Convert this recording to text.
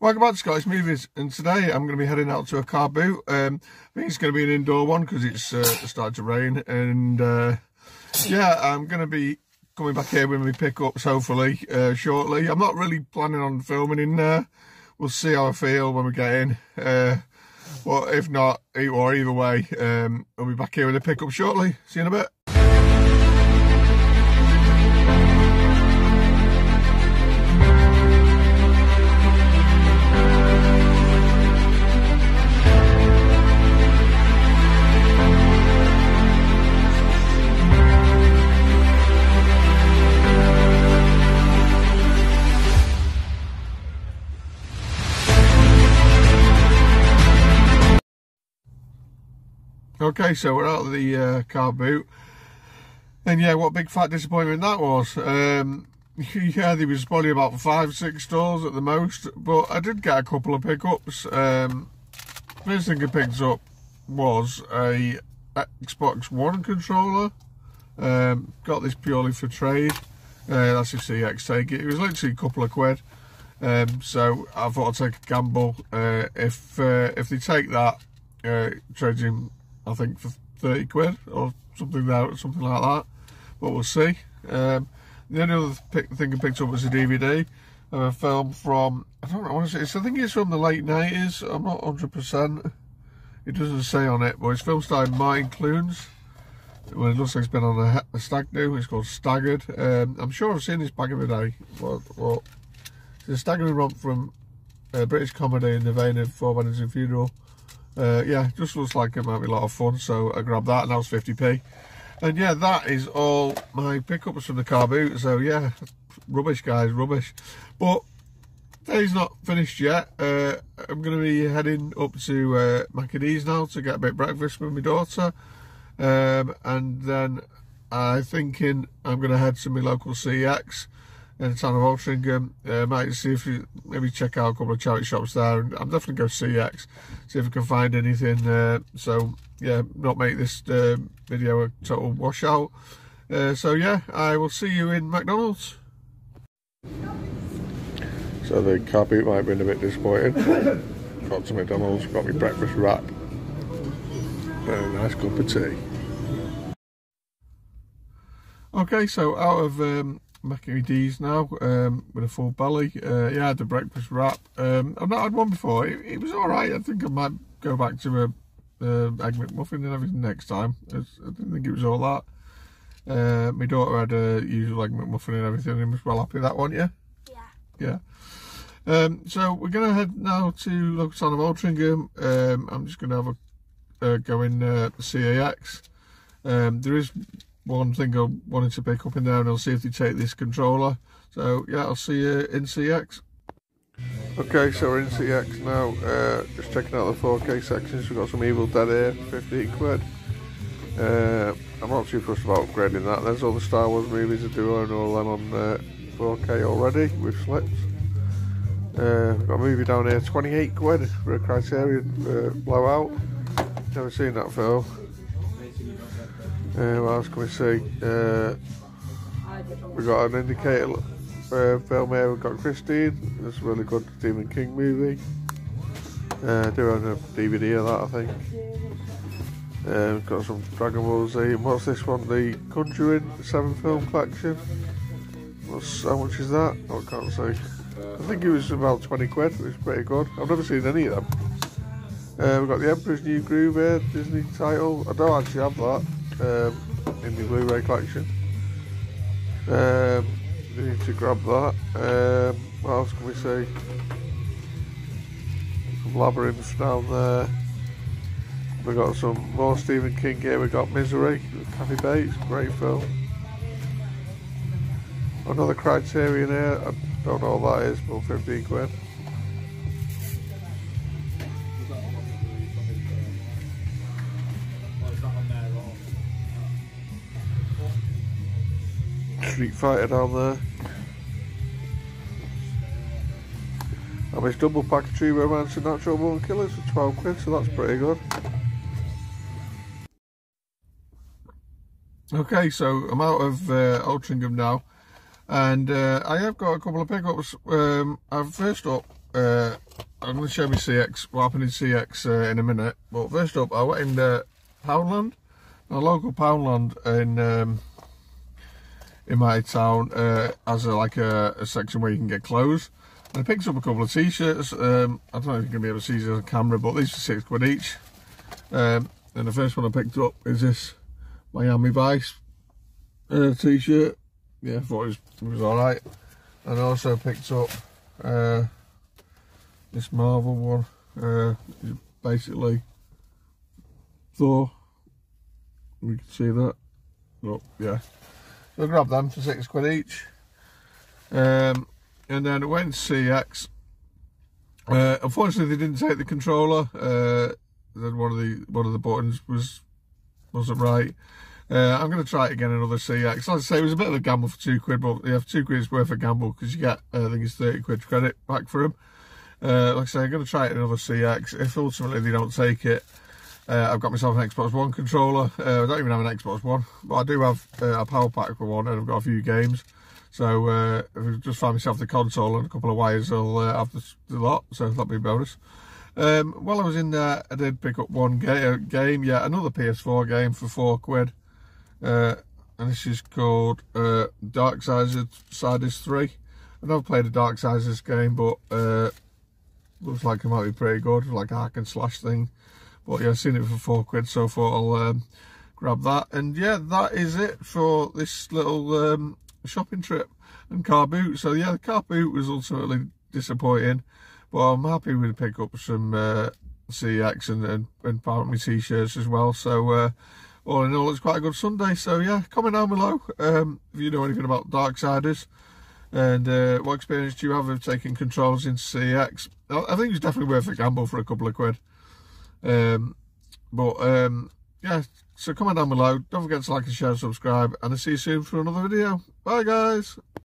Welcome back to Scotty's Movies, and today I'm going to be heading out to a car boot. Um, I think it's going to be an indoor one because it's uh, started to rain, and uh, yeah, I'm going to be coming back here with my pickups hopefully uh, shortly. I'm not really planning on filming in there. We'll see how I feel when we get in. Uh, but if not, or either way, um, I'll be back here with a pickup shortly. See you in a bit. Okay, so we're out of the uh, car boot. And yeah, what big fat disappointment that was. Um, yeah, there was probably about five, six stores at the most, but I did get a couple of pickups. Um, first thing I picked up was a Xbox One controller. Um, got this purely for trade. Uh, that's a CeX take it. It was literally a couple of quid. Um, so I thought I'd take a gamble. Uh, if uh, if they take that, uh, trading I think for 30 quid or something there, something like that. But we'll see. Um, the only other thing I picked up was a DVD of a film from, I don't know, honestly, I think it's from the late 90s. I'm not 100%. It doesn't say on it, but it's film starring Martin Clunes. Well, it looks like it's been on a, a stag do. It's called Staggered. Um, I'm sure I've seen this back in the day. But it's a staggering romp from uh, British comedy in the vein of Four Weddings and Funeral uh, yeah, just looks like it might be a lot of fun. So I grabbed that and that was 50p. And yeah, that is all my pickups from the car boot. So yeah, rubbish guys, rubbish. But day's not finished yet. Uh, I'm going to be heading up to uh, now to get a bit breakfast with my daughter. Um, and then I'm thinking I'm going to head to my local CeX in the town of Altrincham. Uh, might see if you maybe check out a couple of charity shops there. And I'm definitely go CeX, see if I can find anything. Uh, so yeah, not make this uh, video a total washout. Uh, so yeah, I will see you in McDonald's. So the car boot might have been a bit disappointing. got to McDonald's, got me breakfast wrap, and a nice cup of tea. Okay, so out of um, Mackie D's now um, with a full belly. Uh, yeah, the breakfast wrap. Um, I've not had one before. It, it was all right. I think I might go back to a uh, egg McMuffin and everything next time. I didn't think it was all that. Uh, my daughter had a usual egg McMuffin and everything and was well happy with that one, yeah? Yeah. Yeah. Um, so we're going to head now to local town of Altrincham. Um, I'm just going to have a uh, go in uh, CeX. Um, there is one thing I wanted to pick up in there and I'll see if they take this controller. So yeah, I'll see you in CeX. Okay, so we're in CeX now, uh, just checking out the 4K sections. We've got some Evil Dead here, 15 quid. Uh, I'm not too fussed about upgrading that. There's all the Star Wars movies I do own all them on uh, 4K already with slips. Uh, got a movie down here, 28 quid for a Criterion uh, blowout. Never seen that film. Uh, what else can we see? Uh, we got an indicator uh, film here. We've got Christine. It's a really good Stephen King movie. Uh, do own a DVD of that, I think. Uh, we've got some Dragon Ball Z. What's this one? The Conjuring seven film collection. What's how much is that? Oh, I can't see. I think it was about 20 quid. It was pretty good. I've never seen any of them. Uh, we've got the Emperor's New Groove here, Disney title. I don't actually have that um, in the Blu-ray collection. Um, we need to grab that. Um, what else can we see? Some labyrinths down there. We've got some more Stephen King here. We've got Misery Kathy Bates, great film. Another Criterion here. I don't know what that is, but 15 quid. Street Fighter down there. And it's double pack of True Romance and Natural Born Killers for 12 quid, so that's pretty good. Okay, so I'm out of uh, Altrincham now, and uh, I have got a couple of pickups. Um, I've first up uh, I'm going to show me CeX, what happened in CeX uh, in a minute. But first up, I went in uh, Poundland, a local Poundland in um, in my town uh, has a, like a, a, section where you can get clothes. And I picked up a couple of t-shirts. Um, I don't know if you're going to be able to see these on camera, but these are six quid each. Um, and the first one I picked up is this Miami Vice uh, t-shirt. Yeah, I thought it was, it was alright. And I also picked up uh, this Marvel one. Uh, basically Thor. We can see that. Oh, yeah. So grabbed them for six quid each. Um, and then it went CeX. Uh, unfortunately, they didn't take the controller. Uh, then one of the one of the buttons was wasn't right. Uh, I'm going to try it again another CeX. Like I say, it was a bit of a gamble for two quid, but you have two quid's worth of gamble because you get, uh, I think it's 30 quid credit back for them. Uh, like I say, I'm going to try it another CeX. If ultimately they don't take it, uh, I've got myself an Xbox One controller. Uh, I don't even have an Xbox One, but I do have uh, a power pack for one and I've got a few games. So uh, I just find myself the console and a couple of wires, I'll uh, have the, the, lot. So that'll be a bonus. Um, while I was in there, I did pick up one ga game, yeah, another PS4 game for four quid. Uh, and this is called uh, Darksiders 3. I've never played a Darksiders game, but uh, looks like it might be pretty good, like a hack and slash thing. But yeah, I've seen it for four quid, so I thought I'll um, grab that. And yeah, that is it for this little um, shopping trip and car boot. So yeah, the car boot was ultimately disappointing, but I'm happy with pick up some uh, CeX and, and, and part of my t-shirts as well. So uh, all in all, it's quite a good Sunday. So yeah, comment down below um, if you know anything about Darksiders. And uh, what experience do you have of taking controls into CeX? I think it's definitely worth a gamble for a couple of quid. Um, but um, yeah, so comment down below. Don't forget to like and share and subscribe. And I'll see you soon for another video. Bye guys.